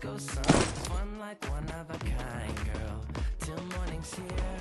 disco songs Fun like one of a kind, girl. Till morning's here.